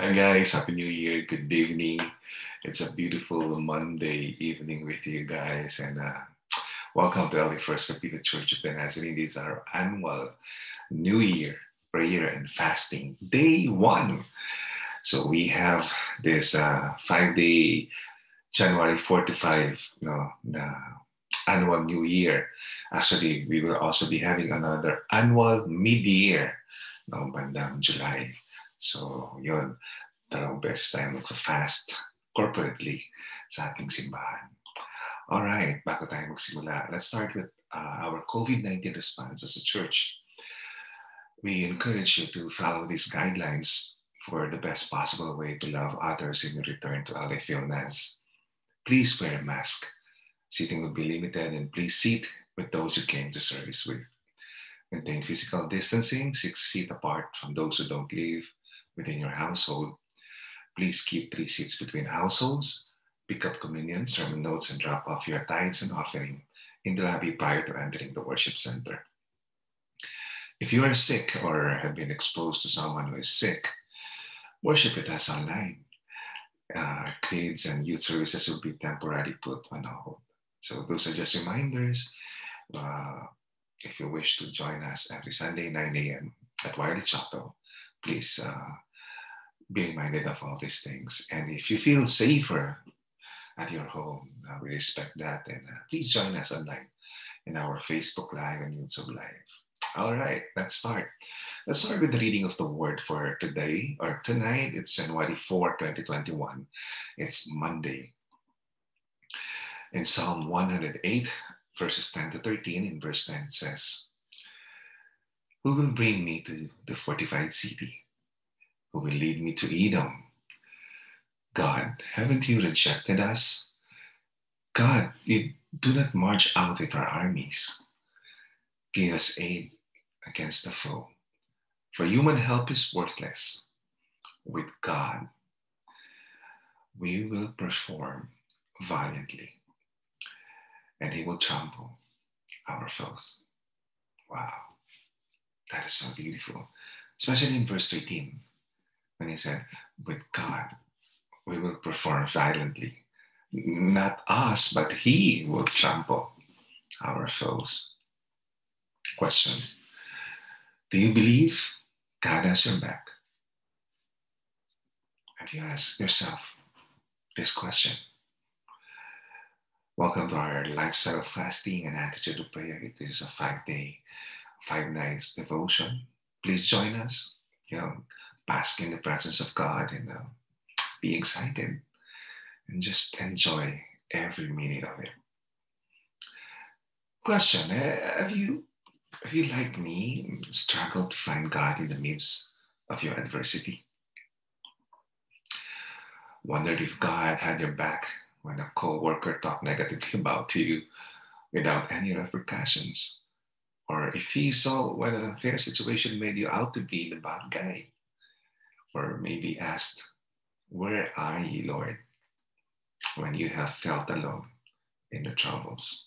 Hi guys, Happy New Year, good evening. It's a beautiful Monday evening with you guys and uh, welcome to LA First Repeated Church of Nazarene. This is our annual New Year prayer and fasting, day one. So we have this uh, five-day January 4 to 5 you know, the annual New Year. Actually, we will also be having another annual mid-year no, bandang July. So yun, dalawang beses tayo magpa-fast corporately sa ating simbahan. All right, bago tayo magsimula, let's start with uh, our COVID-19 response as a church. We encourage you to follow these guidelines for the best possible way to love others in your return to LA Philnas. Please wear a mask. Seating will be limited and please sit with those you came to service with. Maintain physical distancing, six feet apart from those who don't live within your household. Please keep three seats between households. Pick up communion, sermon notes, and drop off your tithes and offering in the lobby prior to entering the worship center. If you are sick or have been exposed to someone who is sick, worship with us online. Uh, kids and youth services will be temporarily put on hold. So those are just reminders. Uh, if you wish to join us every Sunday, 9 a.m. at Wiley Chapel, please uh, be reminded of all these things. And if you feel safer at your home, uh, we respect that. And uh, please join us online in our Facebook Live and YouTube Live. All right, let's start. Let's start with the reading of the word for today or tonight. It's January 4, 2021. It's Monday. In Psalm 108, verses 10 to 13, in verse 10, it says, Who will bring me to the fortified city? Who will lead me to Edom? God, haven't you rejected us? God, you do not march out with our armies. Give us aid against the foe. For human help is worthless. With God, we will perform valiantly and he will trample our foes. Wow, that is so beautiful. Especially in verse 13, when he said, With God, we will perform violently. Not us, but he will trample our foes. Question Do you believe God has your back? Have you asked yourself this question? Welcome to our lifestyle of fasting and attitude of prayer. This is a five day, five nights devotion. Please join us. You know, bask in the presence of God and uh, be excited and just enjoy every minute of it. Question: eh, Have you, have you like me, struggled to find God in the midst of your adversity? Wondered if God had your back when a co-worker talked negatively about you without any repercussions, or if he saw what an unfair situation made you out to be the bad guy, or maybe asked, Where are ye, Lord, when you have felt alone in the troubles?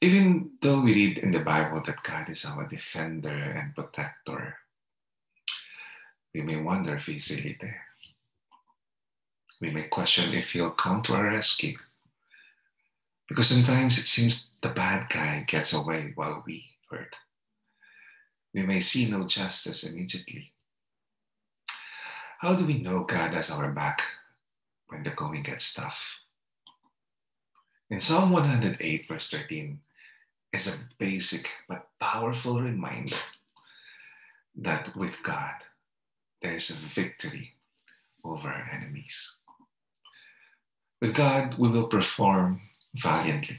Even though we read in the Bible that God is our defender and protector, we may wonder if He's really there. We may question if He'll come to our rescue. Because sometimes it seems the bad guy gets away while we hurt. We may see no justice immediately. How do we know God has our back when the going gets tough? In Psalm 108, verse 13, is a basic but powerful reminder that with God, there is a victory over our enemies. With God, we will perform valiantly.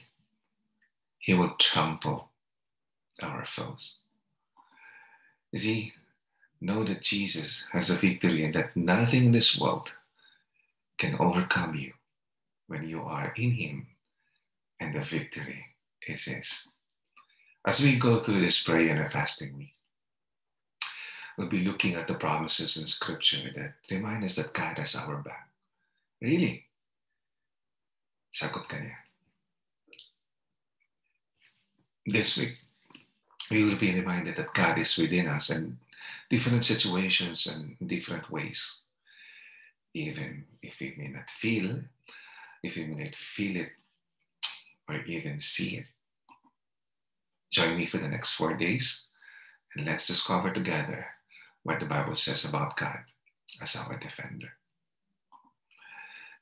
He will trample our foes. You see, know that Jesus has a victory and that nothing in this world can overcome you when you are in Him and the victory is His. As we go through this prayer and a fasting week, we'll be looking at the promises in Scripture that remind us that God has our back. Really? Sagot ka niya. This week, we will be reminded that God is within us and different situations and different ways. Even if we may not feel, if we may not feel it or even see it. Join me for the next four days and let's discover together what the Bible says about God as our defender.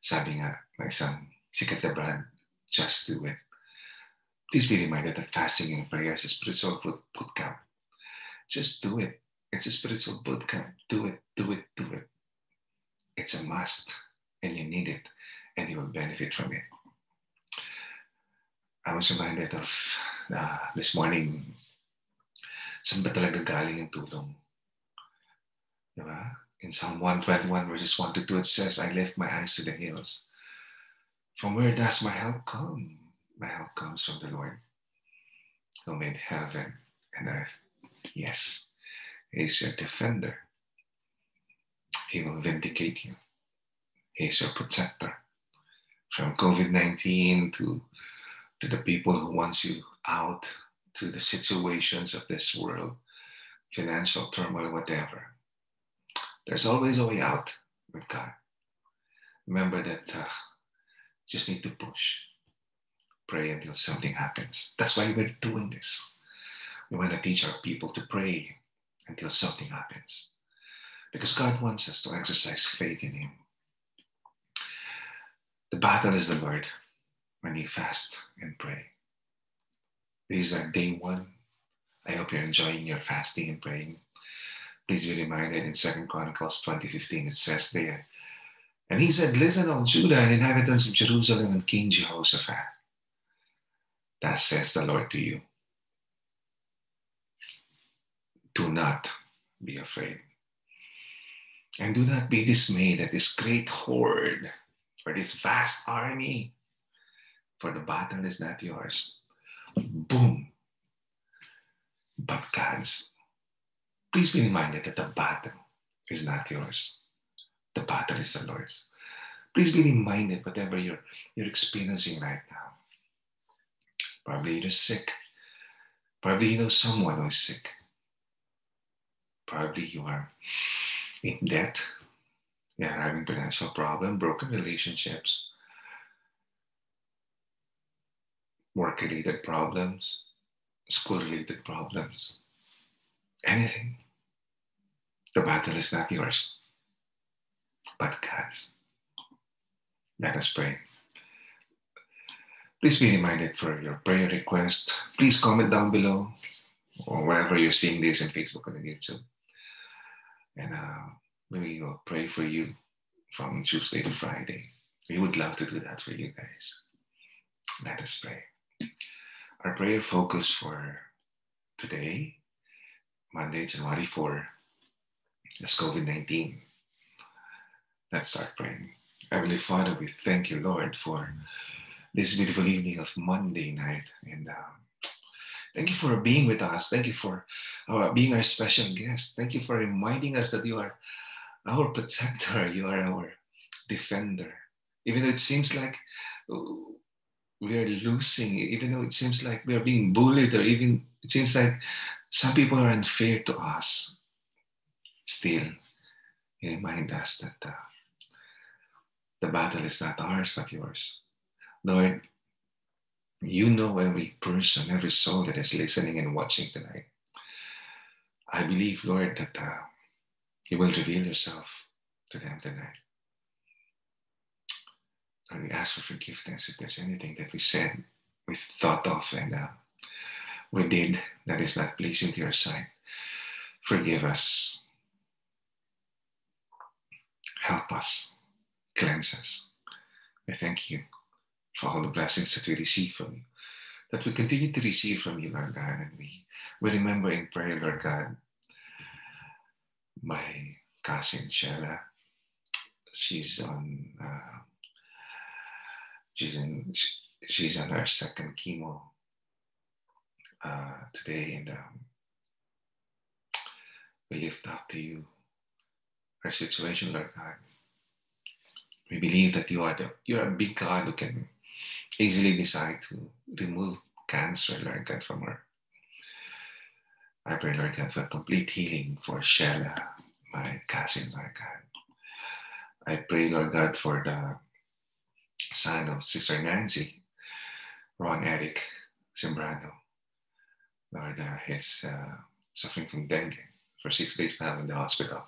Sabi nga ng sikat na brand, just do it. Please be reminded that fasting and prayer is a spiritual boot camp. Just do it. It's a spiritual boot camp. Do it, do it, do it. It's a must, and you need it, and you will benefit from it. I was reminded of uh, this morning, saan ba talaga galing yung tulong? Diba? In Psalm 121, verses 1 to 2, it says, I lift my eyes to the hills. From where does my help come? My help comes from the Lord who made heaven and earth. Yes, He is your defender. He will vindicate you. He is your protector. From COVID 19 to, to the people who wants you out, to the situations of this world, financial turmoil, whatever. There's always a way out with God. Remember that uh, just need to push, pray until something happens. That's why we're doing this. We want to teach our people to pray until something happens. Because God wants us to exercise faith in Him. The battle is the Lord when you fast and pray. Is our day one. I hope you're enjoying your fasting and praying. Please be reminded in Second Chronicles 20:15, it says there, and he said, Listen, all Judah and inhabitants of Jerusalem and King Jehoshaphat. That says the Lord to you. Do not be afraid. And do not be dismayed at this great horde or this vast army, for the battle is not yours. Boom. But God's. Please be reminded that the battle is not yours. The battle is the Lord's. Please be reminded whatever you're, you're experiencing right now. Probably you're sick. Probably you know someone who is sick. Probably you are in debt. You're having financial problem, broken relationships, work-related problems, school-related problems, anything. The battle is not yours, but God's. Let us pray. Please be reminded for your prayer request. Please comment down below or wherever you're seeing this in Facebook or YouTube. And uh, we will pray for you from Tuesday to Friday. We would love to do that for you guys. Let us pray. Our prayer focus for today, Monday, January 4, is COVID 19. Let's start praying. Heavenly Father, we thank you, Lord, for this beautiful evening of Monday night. And um, thank you for being with us. Thank you for uh, being our special guest. Thank you for reminding us that you are our protector, you are our defender. Even though it seems like we are losing, even though it seems like we are being bullied, or even it seems like some people are unfair to us, still, you remind us that uh, the battle is not ours but yours. Lord, you know every person, every soul that is listening and watching tonight. I believe, Lord, that uh, you will reveal yourself to them tonight. And we ask for forgiveness if there's anything that we said, we thought of, and uh, we did that is not pleasing to your sight. Forgive us. Help us. Cleanse us. We thank you for all the blessings that we receive from you, that we continue to receive from you, Lord God. And we, we remember in prayer, Lord God, my cousin Shella. She's on uh, she's in she's on her second chemo uh, today, and um, we lift up to you her situation, Lord God. We believe that you are the you're a big God who can easily decide to remove cancer, Lord God, from her. I pray, Lord God, for complete healing for Sheila, my cousin, Lord God. I pray, Lord God, for the son of Sister Nancy, Ron Eric Sembrano. Lord, uh, he's uh, suffering from dengue for six days now in the hospital.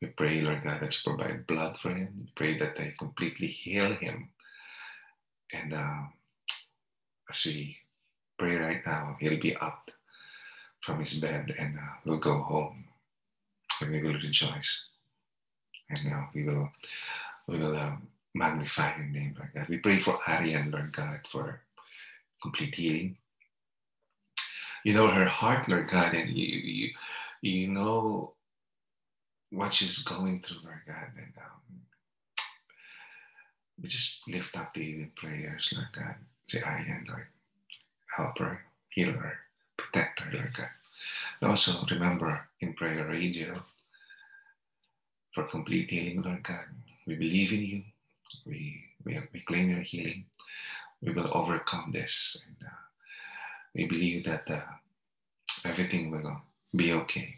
We pray, Lord God, that you provide blood for him. We pray that they completely heal him. And uh, as we pray right now, he'll be up from his bed and uh, we'll go home and we will rejoice. And now we will, we will um, magnify your name, Lord God. We pray for Arian, Lord God, for complete healing. You know her heart, Lord God, and you, you, you know what she's going through, Lord God. And um, we just lift up to you in prayers, Lord God. Say, Arian, Lord, help her, heal her, protect her, Lord God. Also, remember in prayer radio for complete healing, Lord God. We believe in you. We, we, we claim your healing. We will overcome this. And uh, we believe that uh, everything will be okay.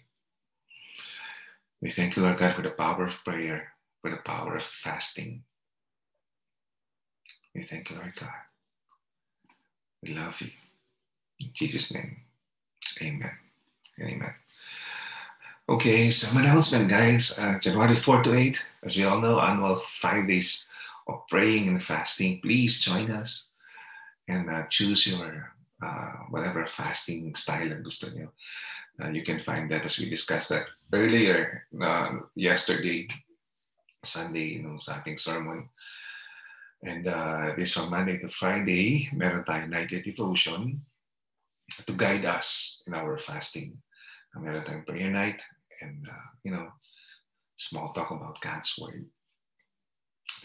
We thank you, Lord God, for the power of prayer, for the power of fasting. We thank you, Lord God. We love you. In Jesus' name, amen. Amen. Okay, some announcement, guys. Uh, January 4 to 8, as we all know, annual five days of praying and fasting. Please join us and uh, choose your uh, whatever fasting style and gusto nyo. Uh, you can find that as we discussed that earlier uh, yesterday, Sunday, nung sa ating sermon. And uh, this on Monday to Friday, meron tayong nightly devotion to guide us in our fasting. Meron tayong prayer night and, uh, you know, small talk about God's Word.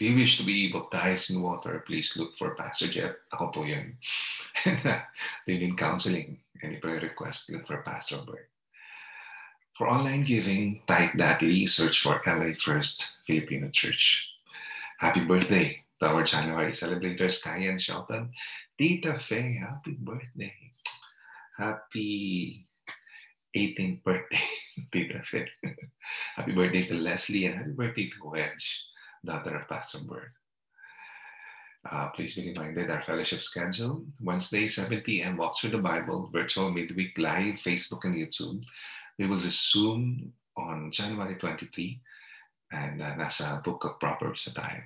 If you wish to be baptized in water, please look for Pastor Jeff. Ako po yun. they need counseling. Any prayer request, look for Pastor Bert. For online giving, type that search for LA First Filipino Church. Happy birthday our January celebrators, Kaya and Shelton. Tita Faye, happy birthday. Happy 18th birthday, Tita Faye. happy birthday to Leslie and happy birthday to Wedge daughter of Pastor Bert. Uh, please be reminded our fellowship schedule Wednesday, 7 p.m. Walk through the Bible, virtual midweek live, Facebook and YouTube. We will resume on January 23 and uh, nasa Book of Proverbs na tayo.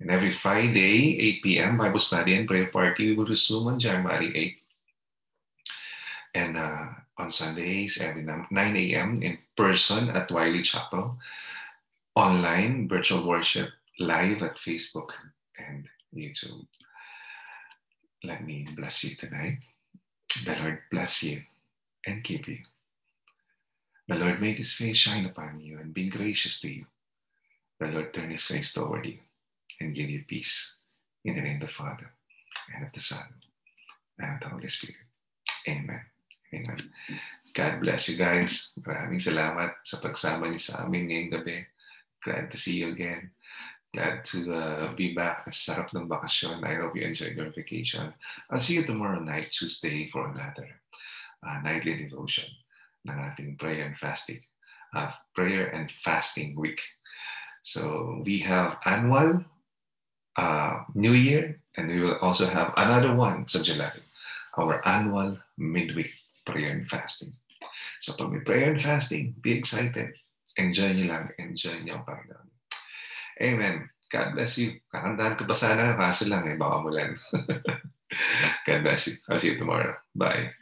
And every Friday, 8 p.m. Bible study and prayer party, we will resume on January 8. And uh, on Sundays, every 9 a.m. in person at Wiley Chapel online virtual worship live at Facebook and YouTube. Let me bless you tonight. The Lord bless you and keep you. The Lord make his face shine upon you and be gracious to you. The Lord turn his face toward you and give you peace. In the name of the Father and of the Son and of the Holy Spirit. Amen. Amen. God bless you guys. Maraming salamat sa pagsama niyo sa amin ngayong gabi. Glad to see you again. Glad to uh, be back. Sarap ng bakasyon. I hope you enjoyed your vacation. I'll see you tomorrow night, Tuesday, for another uh, nightly devotion ng ating prayer and fasting. Uh, prayer and fasting week. So we have annual uh, New Year, and we will also have another one sa our annual midweek prayer and fasting. So pag may prayer and fasting, be excited. Enjoy nyo lang. Enjoy nyo ang Panginoon. Amen. God bless you. Kakantahan ko pa sana, lang eh, baka mulan. God bless you. I'll see you tomorrow. Bye.